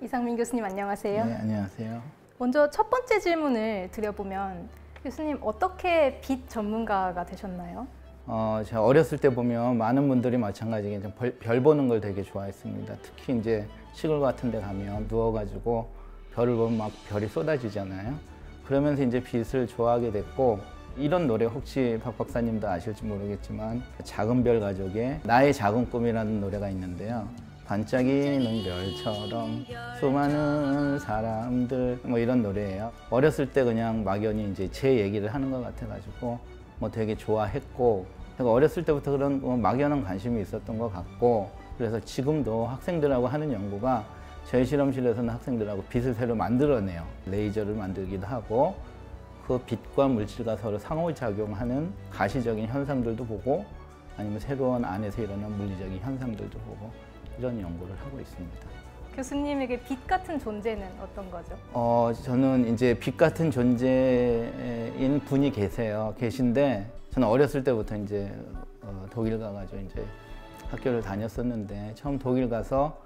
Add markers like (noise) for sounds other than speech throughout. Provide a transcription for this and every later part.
이상민 교수님 안녕하세요. 네, 안녕하세요. 먼저 첫 번째 질문을 드려보면 교수님 어떻게 빛 전문가가 되셨나요? 어, 제가 어렸을 때 보면 많은 분들이 마찬가지게 좀 별, 별 보는 걸 되게 좋아했습니다. 특히 이제 시골 같은 데 가면 누워가지고 별을 보면 막 별이 쏟아지잖아요. 그러면서 이제 빛을 좋아하게 됐고 이런 노래 혹시 박 박사님도 아실지 모르겠지만 작은 별 가족의 나의 작은 꿈이라는 노래가 있는데요. 반짝이는 별처럼 수많은 사람들 뭐 이런 노래예요. 어렸을 때 그냥 막연히 이제 제 얘기를 하는 것 같아가지고 뭐 되게 좋아했고 제가 어렸을 때부터 그런 뭐 막연한 관심이 있었던 것 같고 그래서 지금도 학생들하고 하는 연구가 저희 실험실에서는 학생들하고 빛을 새로 만들어내요. 레이저를 만들기도 하고 그 빛과 물질과 서로 상호작용하는 가시적인 현상들도 보고 아니면 새로운 안에서 일어난 물리적인 현상들도 보고 이런 연구를 하고 있습니다. 교수님에게 빛 같은 존재는 어떤 거죠? 어, 저는 이제 빛 같은 존재인 분이 계세요. 계신데 저는 어렸을 때부터 이제 어, 독일 가가지고 이제 학교를 다녔었는데 처음 독일 가서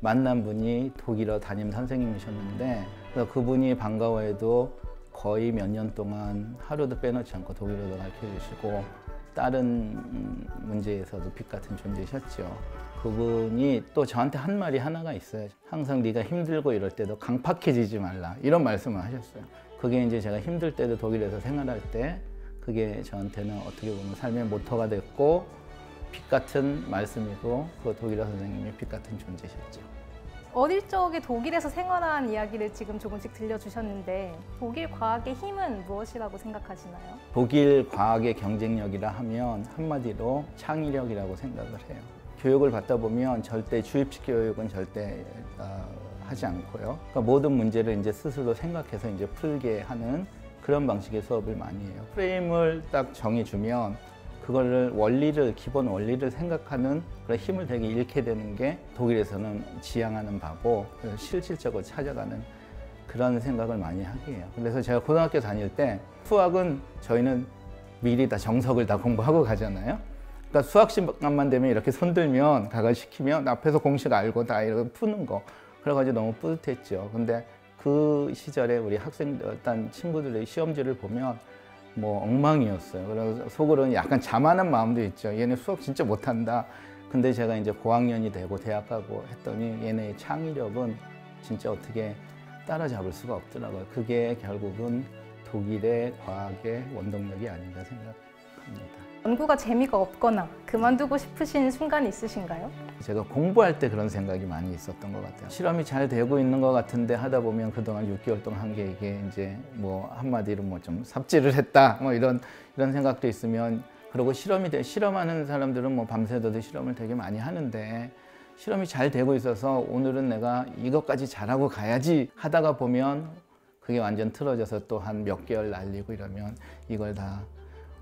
만난 분이 독일어 담임 선생님이셨는데 그래서 그분이 반가워해도 거의 몇 년 동안 하루도 빼놓지 않고 독일어도 가르쳐 주시고 다른 음, 문제에서도 빛 같은 존재셨죠. 그분이 또 저한테 한 말이 하나가 있어요. 항상 네가 힘들고 이럴 때도 강팍해지지 말라 이런 말씀을 하셨어요. 그게 이제 제가 힘들 때도 독일에서 생활할 때 그게 저한테는 어떻게 보면 삶의 모토가 됐고 빛 같은 말씀이고 그 독일어 선생님이 빛 같은 존재셨죠. 어릴 적에 독일에서 생활한 이야기를 지금 조금씩 들려주셨는데 독일 과학의 힘은 무엇이라고 생각하시나요? 독일 과학의 경쟁력이라 하면 한마디로 창의력이라고 생각을 해요. 교육을 받다 보면 절대 주입식 교육은 절대 어, 하지 않고요. 그러니까 모든 문제를 이제 스스로 생각해서 이제 풀게 하는 그런 방식의 수업을 많이 해요. 프레임을 딱 정해주면 그거를 원리를 기본 원리를 생각하는 그런 힘을 되게 잃게 되는 게 독일에서는 지향하는 바고 실질적으로 찾아가는 그런 생각을 많이 하게 해요. 그래서 제가 고등학교 다닐 때 수학은 저희는 미리 다 정석을 다 공부하고 가잖아요. 그러니까 수학 시간만 되면 이렇게 손들면 가가 시키면 앞에서 공식 알고 다 이렇게 푸는 거. 그래가지고 너무 뿌듯했죠. 근데 그 시절에 우리 학생들, 어떤 친구들의 시험지를 보면 뭐 엉망이었어요. 그래서 속으로는 약간 자만한 마음도 있죠. 얘네 수업 진짜 못한다. 근데 제가 이제 고학년이 되고 대학 가고 했더니 얘네의 창의력은 진짜 어떻게 따라잡을 수가 없더라고요. 그게 결국은 독일의 과학의 원동력이 아닌가 생각합 니다. 연구가 재미가 없거나 그만두고 싶으신 순간이 있으신가요? 제가 공부할 때 그런 생각이 많이 있었던 것 같아요. 실험이 잘 되고 있는 것 같은데 하다 보면 그동안 6개월 동안 한 게 이게 이제 뭐 한마디로 뭐 좀 삽질을 했다 뭐 이런 이런 생각도 있으면 그리고 실험이 돼 실험하는 사람들은 뭐 밤새도록 실험을 되게 많이 하는데 실험이 잘 되고 있어서 오늘은 내가 이것까지 잘하고 가야지 하다가 보면 그게 완전 틀어져서 또 한 몇 개월 날리고 이러면 이걸 다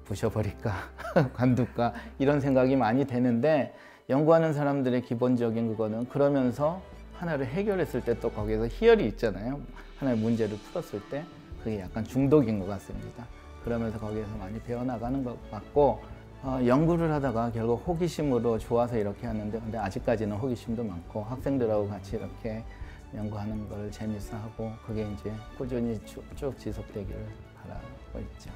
부셔버릴까 (laughs) 관둘까 이런 생각이 많이 되는데 연구하는 사람들의 기본적인 그거는 그러면서 하나를 해결했을 때 또 거기에서 희열이 있잖아요 하나의 문제를 풀었을 때 그게 약간 중독인 것 같습니다 그러면서 거기에서 많이 배워나가는 것 같고 어, 연구를 하다가 결국 호기심으로 좋아서 이렇게 하는데 근데 아직까지는 호기심도 많고 학생들하고 같이 이렇게 연구하는 걸 재밌어 하고 그게 이제 꾸준히 쭉, 쭉 지속되기를 바라고 있죠.